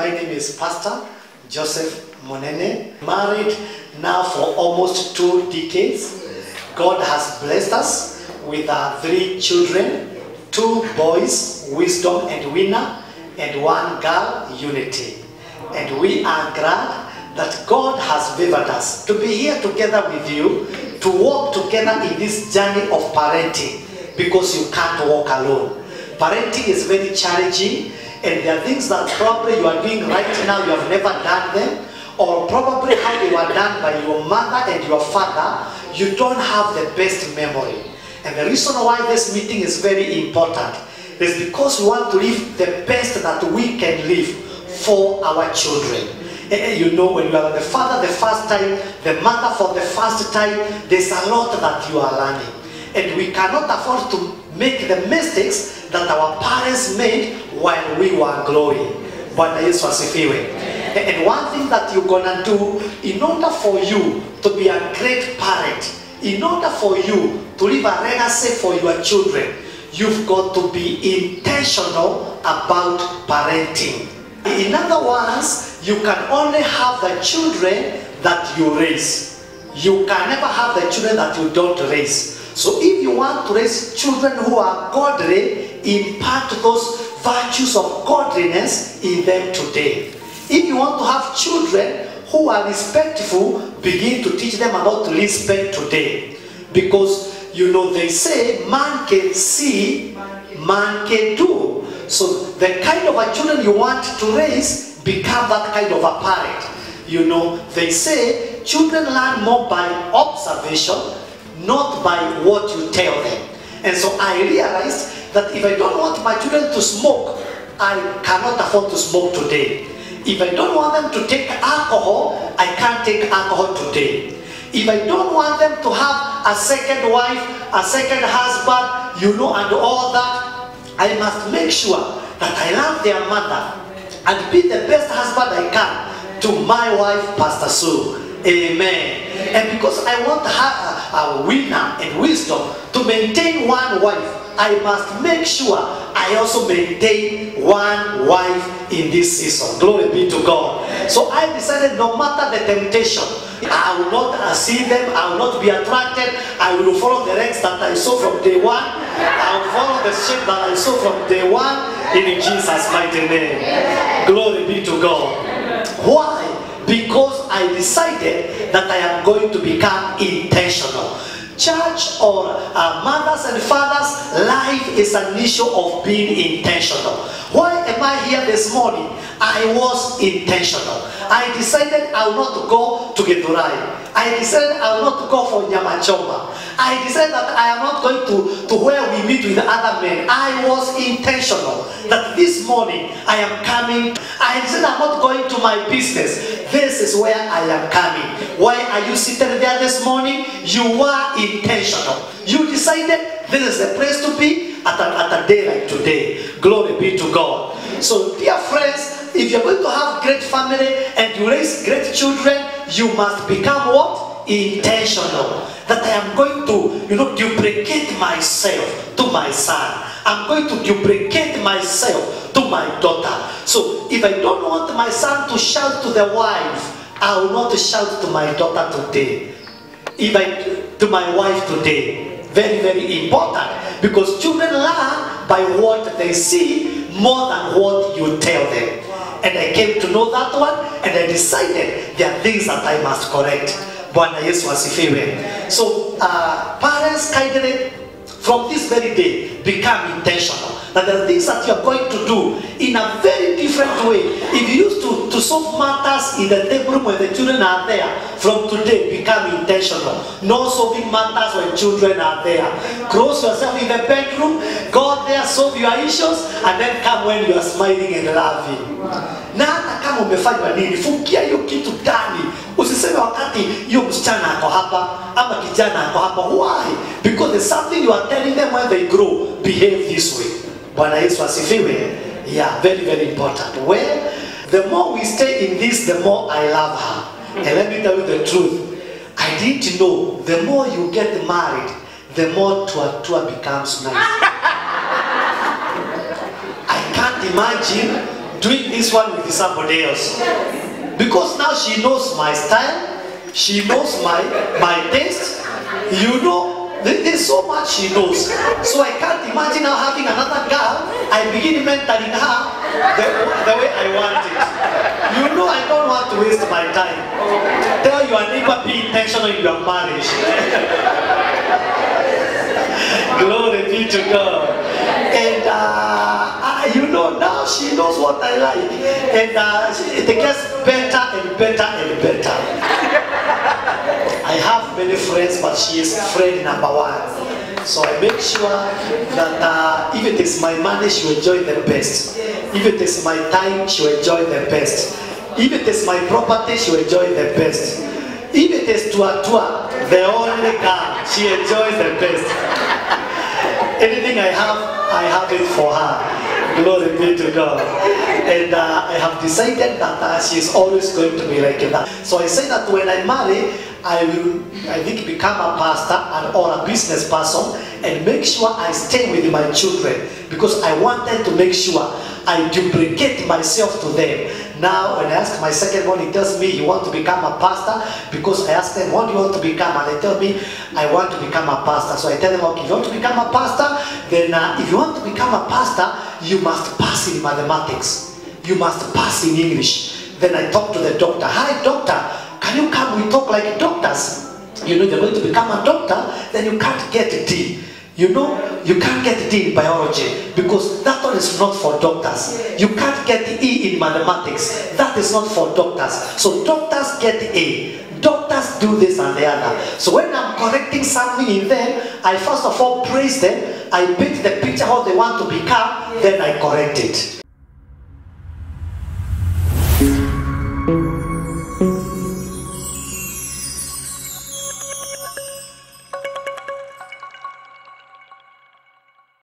My name is Pastor Joseph Munene. Married now for almost two decades. God has blessed us with uh, three children, two boys, Wisdom and Winner, and one girl, Unity. And we are glad that God has favored us to be here together with you, to walk together in this journey of parenting, because you can't walk alone. Parenting is very challenging, and there are things that probably you are doing right now, you have never done them, or probably how they were done by your mother and your father, you don't have the best memory. And the reason why this meeting is very important is because we want to live the best that we can live for our children. Eh, You know, when you are the father the first time, the mother for the first time, there's a lot that you are learning. And we cannot afford to make the mistakes that our parents made while we were growing. But Bwana Yesu asifiwe. And one thing that you're gonna do in order for you to be a great parent, in order for you to leave a legacy for your children, you've got to be intentional about parenting. In other words, you can only have the children that you raise. You can never have the children that you don't raise. So if you want to raise children who are godly, impart those virtues of godliness in them today. If you want to have children who are respectful, begin to teach them about respect today. Because you know they say man can see, man can do. So the kind of a children you want to raise, become that kind of a parent. You know, they say children learn more by observation, not by what you tell them. And so I realized that if I don't want my children to smoke, I cannot afford to smoke today. If I don't want them to take alcohol, I can't take alcohol today. If I don't want them to have a second wife, a second husband, you know, and all that, I must make sure that I love their mother and be the best husband I can to my wife, Pastor Sue. Amen. And because I want to a, winner and wisdom to maintain one wife, I must make sure I also maintain one wife in this season. Glory be to God. So I decided no matter the temptation, I will not see them, I will not be attracted, I will follow the ranks that I saw from day one, I will follow the shape that I saw from day one in Jesus' mighty name. Glory be to God. Why? I decided that I am going to become intentional. Church or uh, mothers and fathers, life is an issue of being intentional. Why am I here this morning? I was intentional. I decided I will not go to Githurai. I decided I will not go for Nyamachoma. I decided that I am not going to, to where we meet with other men. I was intentional that this morning I am coming. I decided I'm not going to my business. This is where I am coming. Why are you sitting there this morning? You are intentional. You decided this is the place to be at a, at a day like today. Glory be to God. So, dear friends, if you're going to have great family and you raise great children, you must become what? Intentional. That I am going to, you know, duplicate myself to my son. I'm going to duplicate myself to my daughter. So if I don't want my son to shout to the wife, I will not shout to my daughter today. If I to my wife today, very very important because children learn by what they see more than what you tell them. And I came to know that one, and I decided there are things that I must correct. Bwana Yesu asifiwe. So uh, parents kindly from this very day become intentional. That the things that you are going to do in a very different way. If you used to, to solve matters in the table room when the children are there from today become intentional. No solving matters when children are there. Close yourself in the bedroom. Go there solve your issues and then come when you are smiling and laughing na hata kama umefanywa nini fukia hiyo kitu ndani usiseme wakati hiyo msichana ako hapa ama kijana ako hapa why? Because there's something you are telling them when they grow. Behave this way. Bwana yesu asifiwe. Yeah very very important. Well the more we stay in this the more i love her. And let me tell you the truth. I didn't know the more you get married the more tua tua becomes nice. I can't imagine doing this one with somebody else. Because now she knows my style, she knows my my taste. You know, there's so much she knows. So I can't imagine now having another girl. I begin mentoring her the, the way I want it. You know, I don't want to waste my time. Tell your neighbor be intentional in your marriage. Glory be to God. She knows what I like. And uh, it gets better and better and better. I have many friends, but she is friend number one. So I make sure that uh, if it is my money, she will enjoy the best. If it is my time, she will enjoy the best. If it is my property, she will enjoy the best. If it is Twa Twa, the only girl, she enjoys the best. Anything I have, I have it for her. Glory be to God. And uh, I have decided that uh, she is always going to be like that. So I say that when I marry, I will, I think, become a pastor and or a business person and make sure I stay with my children because I wanted to make sure I duplicate myself to them. Now, when I ask my second one, he tells me he want to become a pastor because I ask them, what do you want to become? And they tell me, I want to become a pastor. So I tell them, okay, if you want to become a pastor, then uh, if you want to become a pastor, you must pass in mathematics. You must pass in English. Then I talk to the doctor. Hi, doctor, can you come? We talk like doctors. You know, you're going to become a doctor, then you can't get a D. You know, you can't get D in biology because that one is not for doctors. You can't get E in mathematics. That is not for doctors. So doctors get A. Doctors do this and the other. So when I'm correcting something in them, I first of all praise them. I paint the picture how they want to become, then I correct it.